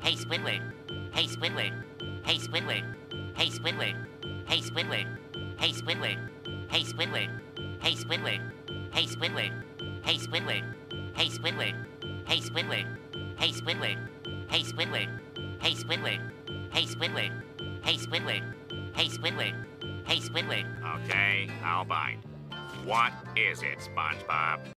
Hey Squidward. Hey Squidward. Hey Squidward. Hey Squidward. Hey Squidward. Hey Squidward. Hey Squidward. Hey Squidward. Hey Squidward. Hey Squidward. Hey Squidward. Hey Squidward. Hey Squidward. Hey Squidward. Hey Squidward. Hey Squidward. Hey Squidward. Hey Squidward. Hey Squidward. Okay, I'll bite. What is it, SpongeBob?